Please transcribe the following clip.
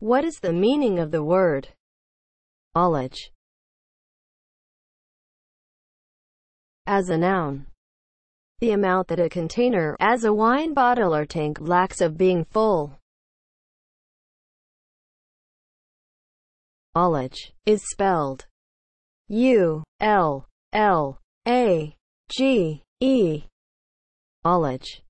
What is the meaning of the word "ullage"? as a noun? The amount that a container, as a wine bottle or tank, lacks of being full. "Ullage" is spelled U L L A G E. Knowledge